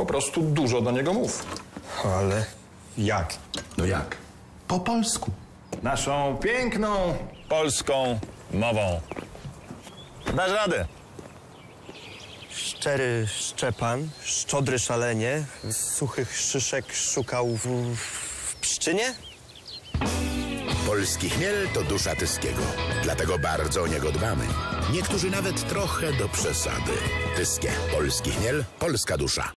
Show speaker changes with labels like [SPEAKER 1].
[SPEAKER 1] Po prostu dużo do niego mów.
[SPEAKER 2] Ale jak?
[SPEAKER 3] No jak? Po polsku.
[SPEAKER 1] Naszą piękną polską mową. Dasz radę.
[SPEAKER 2] Szczery Szczepan, szczodry szalenie, suchych szyszek szukał w, w pszczynie?
[SPEAKER 4] Polski chmiel to dusza Tyskiego, dlatego bardzo o niego dbamy. Niektórzy nawet trochę do przesady. Tyskie, polski chmiel, polska dusza.